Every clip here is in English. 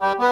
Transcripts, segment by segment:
Bye.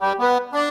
Música